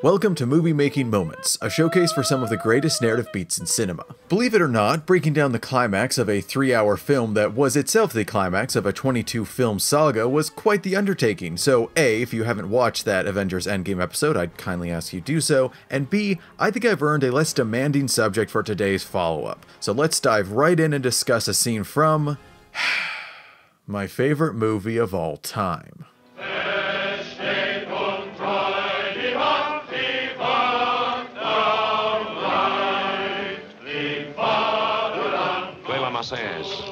Welcome to Movie Making Moments, a showcase for some of the greatest narrative beats in cinema. Believe it or not, breaking down the climax of a three hour film that was itself the climax of a 22 film saga was quite the undertaking, so A, if you haven't watched that Avengers Endgame episode, I'd kindly ask you do so, and B, I think I've earned a less demanding subject for today's follow up. So let's dive right in and discuss a scene from. my favorite movie of all time. Marseillaise.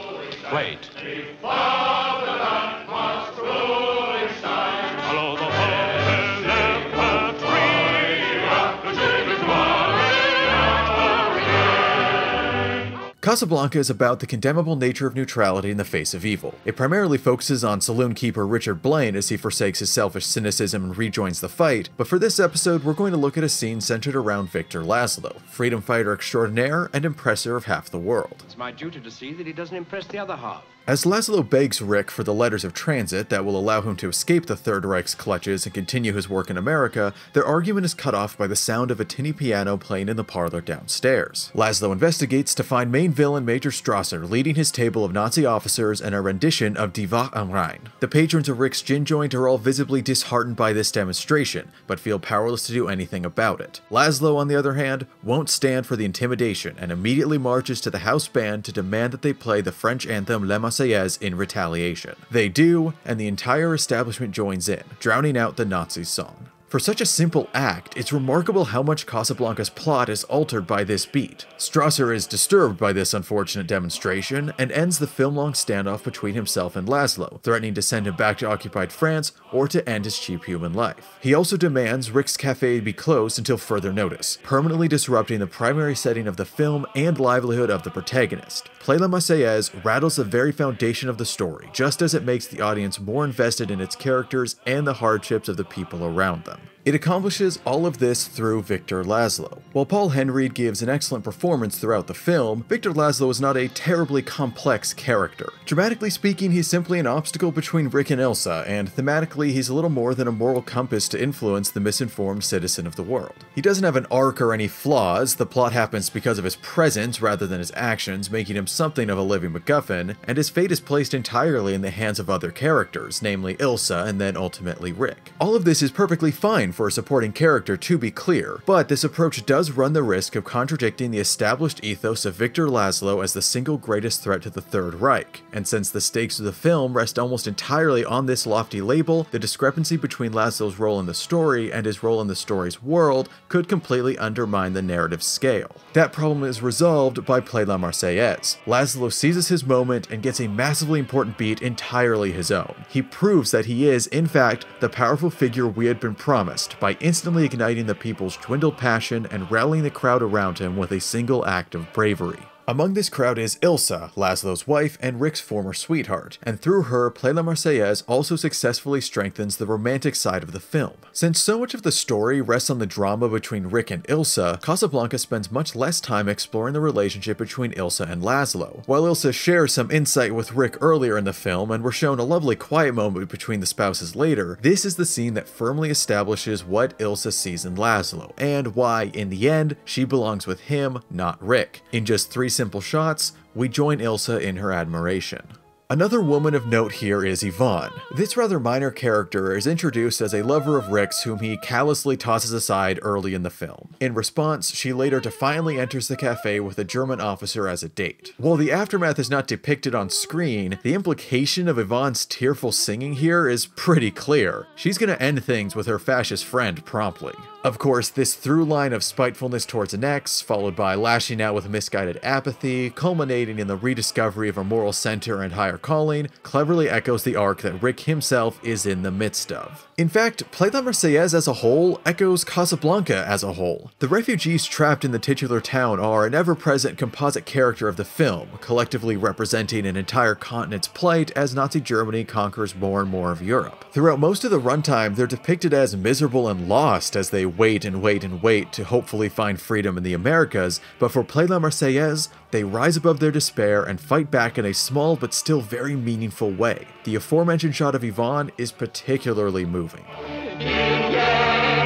Casablanca is about the condemnable nature of neutrality in the face of evil. It primarily focuses on saloon keeper Richard Blaine as he forsakes his selfish cynicism and rejoins the fight, but for this episode we're going to look at a scene centered around Victor Laszlo, freedom fighter extraordinaire and impressor of half the world. It's my duty to see that he doesn't impress the other half. As Laszlo begs Rick for the letters of transit that will allow him to escape the Third Reich's clutches and continue his work in America, their argument is cut off by the sound of a tinny piano playing in the parlor downstairs. Laszlo investigates to find main villain Major Strasser leading his table of Nazi officers in a rendition of Die Wacht am Rhein. The patrons of Rick's gin joint are all visibly disheartened by this demonstration, but feel powerless to do anything about it. Laszlo, on the other hand, won't stand for the intimidation and immediately marches to the house band to demand that they play the French anthem Le Marseillaise in retaliation. They do, and the entire establishment joins in, drowning out the Nazi song. For such a simple act, it's remarkable how much Casablanca's plot is altered by this beat. Strasser is disturbed by this unfortunate demonstration and ends the film-long standoff between himself and Laszlo, threatening to send him back to occupied France or to end his cheap human life. He also demands Rick's cafe be closed until further notice, permanently disrupting the primary setting of the film and livelihood of the protagonist. Play La Marseillaise rattles the very foundation of the story, just as it makes the audience more invested in its characters and the hardships of the people around them. It accomplishes all of this through Victor Laszlo. While Paul Henreid gives an excellent performance throughout the film, Victor Laszlo is not a terribly complex character. Dramatically speaking, he's simply an obstacle between Rick and Ilsa, and thematically, he's a little more than a moral compass to influence the misinformed citizen of the world. He doesn't have an arc or any flaws, the plot happens because of his presence rather than his actions, making him something of a living MacGuffin, and his fate is placed entirely in the hands of other characters, namely Ilsa and then ultimately Rick. All of this is perfectly fine for a supporting character to be clear, but this approach does run the risk of contradicting the established ethos of Victor Laszlo as the single greatest threat to the Third Reich, and since the stakes of the film rest almost entirely on this lofty label, the discrepancy between Laszlo's role in the story and his role in the story's world could completely undermine the narrative scale. That problem is resolved by Play La Marseillaise. Laszlo seizes his moment and gets a massively important beat entirely his own. He proves that he is, in fact, the powerful figure we had been promised, by instantly igniting the people's dwindled passion and rallying the crowd around him with a single act of bravery. Among this crowd is Ilsa, Laszlo's wife and Rick's former sweetheart, and through her, Play La Marseillaise also successfully strengthens the romantic side of the film. Since so much of the story rests on the drama between Rick and Ilsa, Casablanca spends much less time exploring the relationship between Ilsa and Laszlo. While Ilsa shares some insight with Rick earlier in the film and we're shown a lovely quiet moment between the spouses later, this is the scene that firmly establishes what Ilsa sees in Laszlo, and why, in the end, she belongs with him, not Rick. In just three simple shots, we join Ilsa in her admiration. Another woman of note here is Yvonne. This rather minor character is introduced as a lover of Rick's whom he callously tosses aside early in the film. In response, she later defiantly enters the cafe with a German officer as a date. While the aftermath is not depicted on screen, the implication of Yvonne's tearful singing here is pretty clear. She's gonna end things with her fascist friend promptly. Of course, this through line of spitefulness towards an ex, followed by lashing out with misguided apathy, culminating in the rediscovery of a moral center and higher calling, cleverly echoes the arc that Rick himself is in the midst of. In fact, Play La Marseillaise as a whole echoes Casablanca as a whole. The refugees trapped in the titular town are an ever-present composite character of the film, collectively representing an entire continent's plight as Nazi Germany conquers more and more of Europe. Throughout most of the runtime, they're depicted as miserable and lost as they wait and wait and wait to hopefully find freedom in the Americas, but for Play La Marseillaise, they rise above their despair and fight back in a small but still very meaningful way. The aforementioned shot of Yvonne is particularly moving. Nos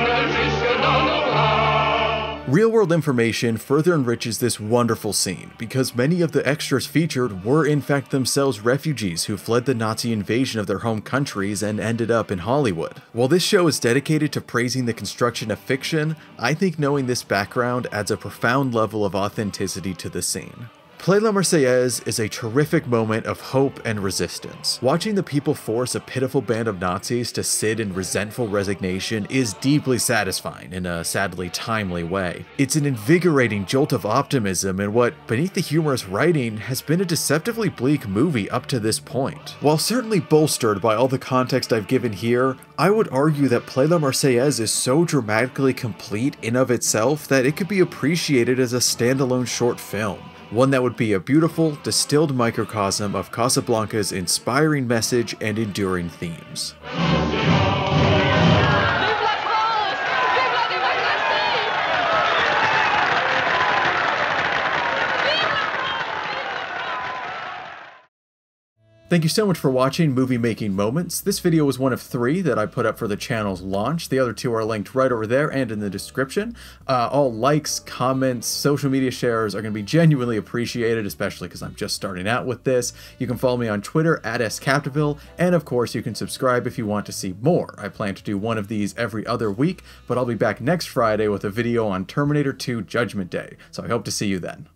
Real world information further enriches this wonderful scene because many of the extras featured were in fact themselves refugees who fled the Nazi invasion of their home countries and ended up in Hollywood. While this show is dedicated to praising the construction of fiction, I think knowing this background adds a profound level of authenticity to the scene. Play La Marseillaise is a terrific moment of hope and resistance. Watching the people force a pitiful band of Nazis to sit in resentful resignation is deeply satisfying in a sadly timely way. It's an invigorating jolt of optimism in what, beneath the humorous writing, has been a deceptively bleak movie up to this point. While certainly bolstered by all the context I've given here, I would argue that Play La Marseillaise is so dramatically complete in of itself that it could be appreciated as a standalone short film one that would be a beautiful, distilled microcosm of Casablanca's inspiring message and enduring themes. Thank you so much for watching Movie Making Moments. This video was one of three that I put up for the channel's launch. The other two are linked right over there and in the description. Uh, all likes, comments, social media shares are going to be genuinely appreciated, especially because I'm just starting out with this. You can follow me on Twitter at scapdeville, and of course you can subscribe if you want to see more. I plan to do one of these every other week, but I'll be back next Friday with a video on Terminator 2 Judgment Day, so I hope to see you then.